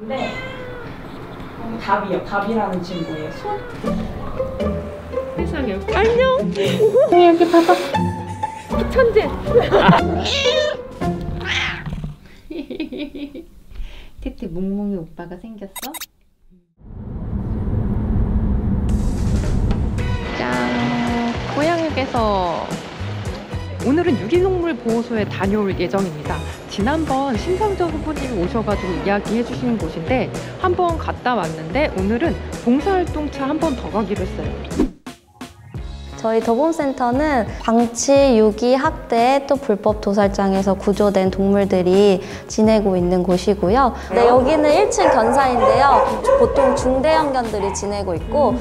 네. 답이요. 답이라는 친구예요. 손. 세상에 안녕 여기 봐봐 천재 테테 몽몽이 오빠가 생겼어? 짠 고양육에서 오늘은 유기동물 보호소에 다녀올 예정입니다. 지난번 심상정 후보님이 오셔가지고 이야기해 주시는 곳인데 한번 갔다 왔는데 오늘은 봉사활동차 한 번 더 가기로 했어요. 저희 도봄센터는 방치, 유기, 학대, 또 불법 도살장에서 구조된 동물들이 지내고 있는 곳이고요. 네, 여기는 1층 견사인데요. 보통 중대형견들이 지내고 있고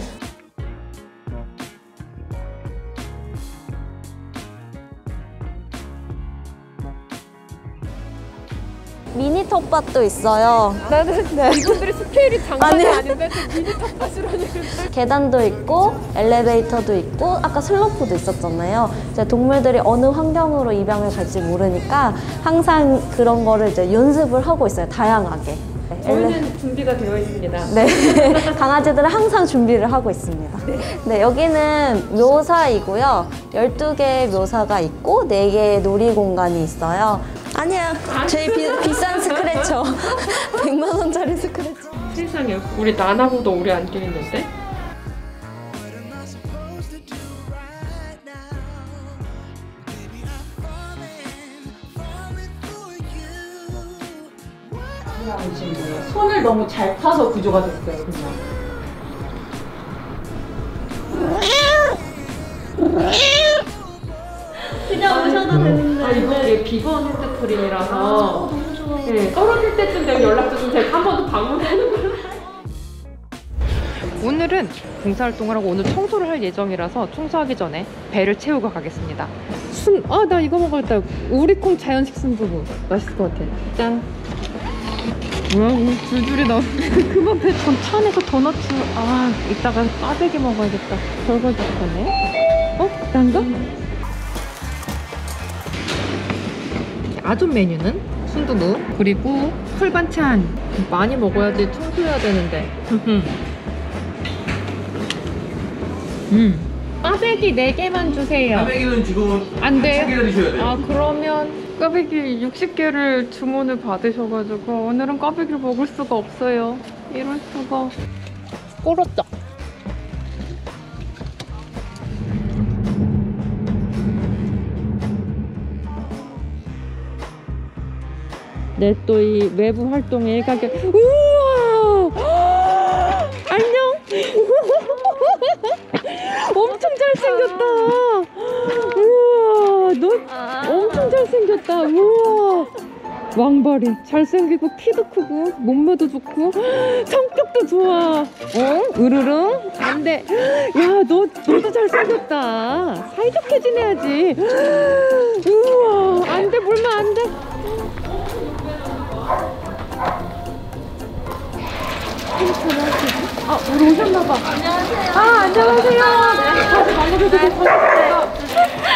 미니 텃밭도 있어요. 나는 이분들의 스케일이 장난이 아니야. 아닌데 저 미니 텃밭이라니 계단도 있고 엘리베이터도 있고 아까 슬로프도 있었잖아요. 이제 동물들이 어느 환경으로 입양을 갈지 모르니까 항상 그런 거를 이제 연습을 하고 있어요. 다양하게. 네, 저희는 준비가 되어 있습니다. 네, 강아지들은 항상 준비를 하고 있습니다. 네, 여기는 묘사이고요. 12개의 묘사가 있고 4개의 놀이 공간이 있어요. 아니야, 제일 비, 비싼 스크래쳐. 100만 원짜리 스크래쳐. 세상에 우리 나나보다 오래 안 뛰는데? 손을 너무 잘 타서 구조가 됐어요. 그냥. 그냥 오셔도 되는데. 아 이거 얘 비건 핸드크림이라서 네, 떨어질 때쯤 되면 연락 주시면 제가 한 번 더 방문하는 걸로 오늘은 봉사활동을 하고 오늘 청소를 할 예정이라서 청소하기 전에 배를 채우고 가겠습니다. 순, 아, 나 이거 먹었다. 우리콩 자연식 순두부. 맛있을 것 같아. 짠. 뭐야, 뭐 줄줄이 나. 그만 배, 전 찬에서 도넛. 아, 이따가 까베기 먹어야겠다. 별걸 다 거네. 어? 난가? 아존 메뉴는 순두부 그리고 풀 반찬. 많이 먹어야지 청소해야 되는데. 음. 꽈배기 4개만 주세요. 까베기는 지금 안 돼요? 드셔야 돼요. 아 그러면 꽈배기 60개를 주문을 받으셔가지고 오늘은 꽈배기를 먹을 수가 없어요. 이럴 수가. 꼴었다 내 또 이 외부 활동의 일각에 우와! 안녕! 엄청 잘생겼다! 우와! 너 엄청 잘생겼다! 우와! 왕발이 잘생기고 키도 크고 몸매도 좋고 성격도 좋아. 어? 으르릉? 안돼. 야 너 너도 잘생겼다. 사이좋게 지내야지. 우와! 안돼 물면 안돼 아, 우리 오셨나봐. 안녕하세요. 아, 안녕하세요. 다시 되게 반갑습니다.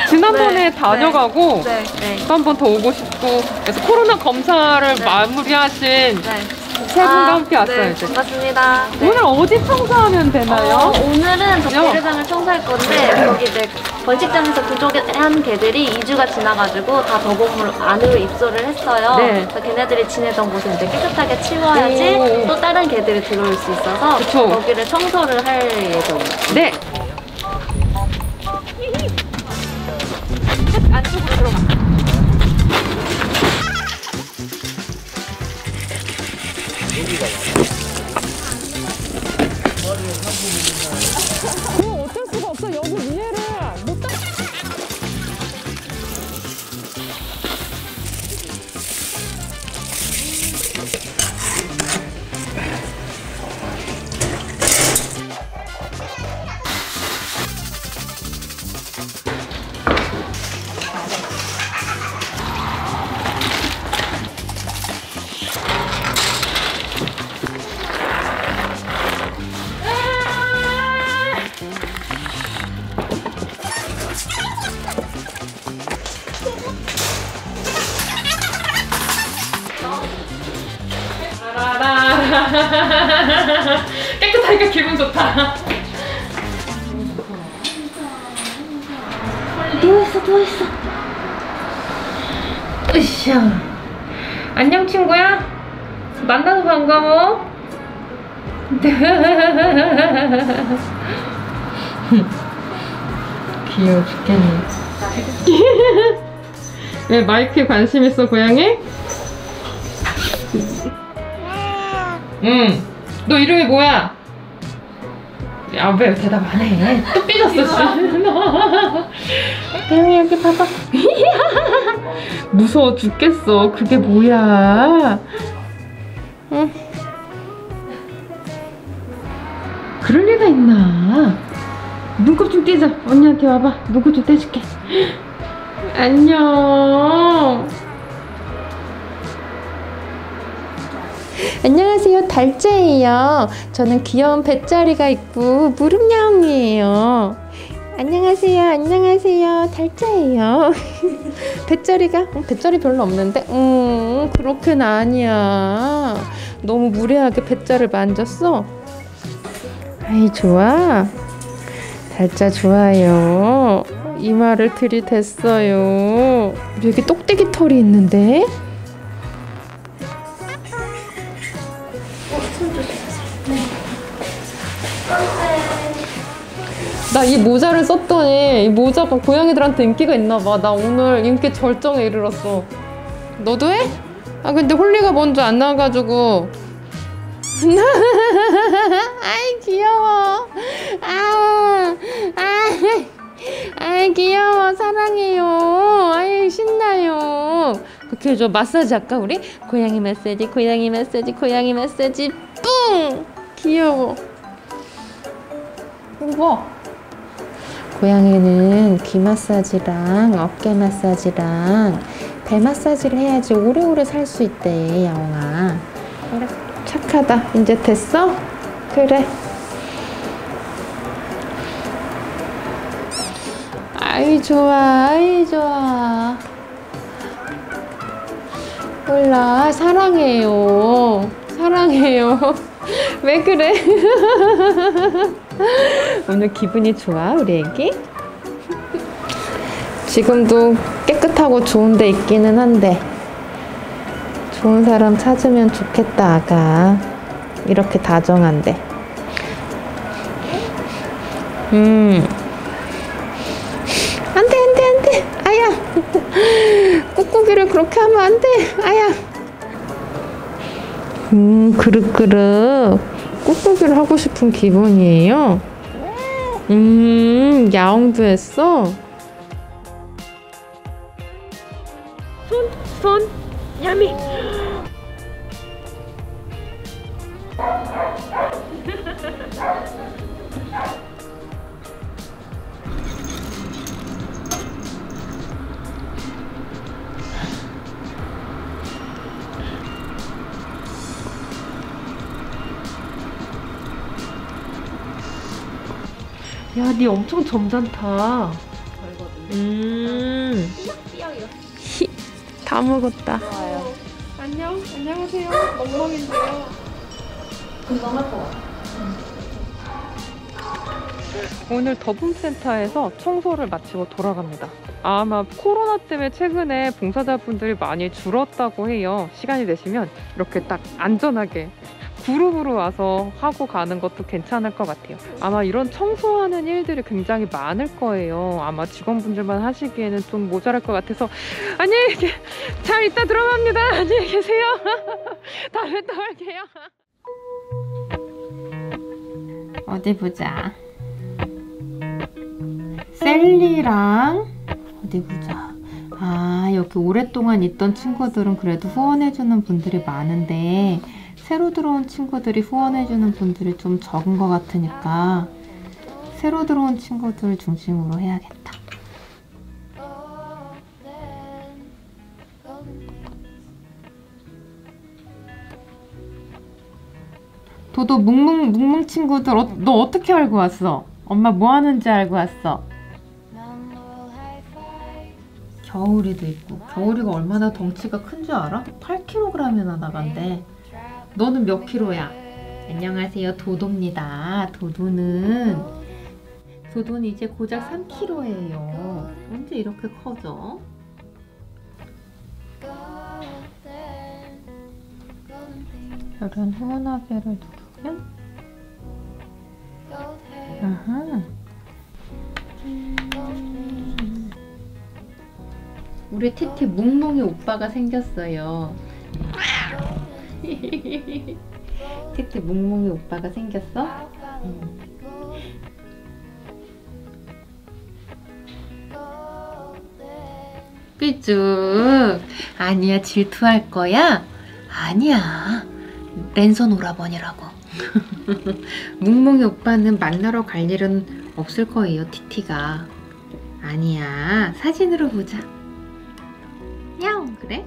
지난번에 다녀가고 네, 네. 또 한 번 더 오고 싶고 그래서 코로나 검사를 마무리하신 네. 세 분과 함께 왔어요 네, 이제. 반갑습니다. 네. 오늘 어디 청소하면 되나요? 어, 오늘은 저 요. 개류장을 청소할 건데 여기 이제 번식장에서 구조한 개들이 2주가 지나가지고 다 더보물 안으로 입소를 했어요. 네. 그래서 걔네들이 지내던 곳을 이제 깨끗하게 치워야지 오. 또 다른 개들이 들어올 수 있어서 그쵸. 거기를 청소를 할 예정이에요. 네. 안쪽으로 들어가. 그럼 깨끗하니까 기분 좋다. 누워있어, 누워있어. 으쌰. 안녕, 친구야. 만나서 반가워. 귀여워 죽겠네. 왜 마이크에 관심 있어, 고양이? 응. 너 이름이 뭐야? 야, 왜 대답 안 해? 또 삐졌어, 지금. 고양이 여기 봐봐. 무서워 죽겠어. 그게 뭐야? 응. 그럴 리가 있나? 눈곱 좀 떼자. 언니한테 와봐. 눈곱 좀 떼줄게. 안녕. 안녕하세요. 달짜예요. 저는 귀여운 배짜리가 있고 무릎냥이에요. 안녕하세요. 안녕하세요. 달짜예요. 배짜리가 음, 배짜리 별로 없는데 음 그렇게는 아니야. 너무 무례하게 배짜를 만졌어. 아이 좋아. 달짜 좋아요. 이마를 들이댔어요. 여기 똑대기 털이 있는데 나이 모자를 썼더니 이 모자가 고양이들한테 인기가 있나 봐. 나 오늘 인기 절정에 이르렀어. 너도 해? 아 근데 홀리가 먼저 안 나와가지고. 아이 귀여워. 아, 아, 아이 귀여워 사랑해요. 아이 신나요. 그렇게 해줘 마사지 할까 우리? 고양이 마사지, 고양이 마사지, 고양이 마사지. 뿡 귀여워. 이거 봐. 고양이는 귀 마사지랑 어깨 마사지랑 배 마사지를 해야지 오래오래 살 수 있대, 야옹아. 그래, 착하다. 이제 됐어? 그래. 아이, 좋아, 아이, 좋아. 몰라, 사랑해요. 사랑해요. 왜 그래? 오늘 기분이 좋아, 우리 애기? 지금도 깨끗하고 좋은 데 있기는 한데 좋은 사람 찾으면 좋겠다, 아가. 이렇게 다정한데. 음. 안 돼, 안 돼, 안 돼. 아야. 꾹꾹이를 그렇게 하면 안 돼. 아야. 음, 그릇그릇. 꾹꾹이를 하고 싶은 기분이에요. 음, 야옹도 했어? 손, 손, 야미. 야, 니 엄청 점잖다. 음. 히, 다 먹었다. 안녕, 안녕하세요. 멍멍인데요. 금방 할것 같아. 오늘 더붐센터에서 청소를 마치고 돌아갑니다. 아마 코로나 때문에 최근에 봉사자분들이 많이 줄었다고 해요. 시간이 되시면 이렇게 딱 안전하게 그룹으로 와서 하고 가는 것도 괜찮을 것 같아요. 아마 이런 청소하는 일들이 굉장히 많을 거예요. 아마 직원분들만 하시기에는 좀 모자랄 것 같아서 안녕히 계세요. 잘 이따 들어갑니다. 안녕히 계세요. 다음에 또 올게요. 어디 보자. 셀리랑 어디 보자. 아 여기 오랫동안 있던 친구들은 그래도 후원해주는 분들이 많은데 새로 들어온 친구들이 후원해주는 분들이 좀 적은 것 같으니까 새로 들어온 친구들 중심으로 해야겠다. 도도 묵묵 묵묵 친구들 어, 너 어떻게 알고 왔어? 엄마 뭐 하는지 알고 왔어? 겨울이도 있고 겨울이가 얼마나 덩치가 큰 줄 알아? 8kg이나 나간대. 너는 몇 킬로야? 안녕하세요. 도도입니다. 도도는 도도는 이제 고작 3kg예요. 언제 이렇게 커져? 이런 후원하게를 누르면 아하 우리 티티 묵묵이 오빠가 생겼어요. 티티 묵묵이 오빠가 생겼어? 삐쭉 아니야 질투할 거야? 아니야. 랜선 오라버니라고. 묵묵이 오빠는 만나러 갈 일은 없을 거예요 티티가. 아니야. 사진으로 보자. 야옹 그래?